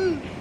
Mm.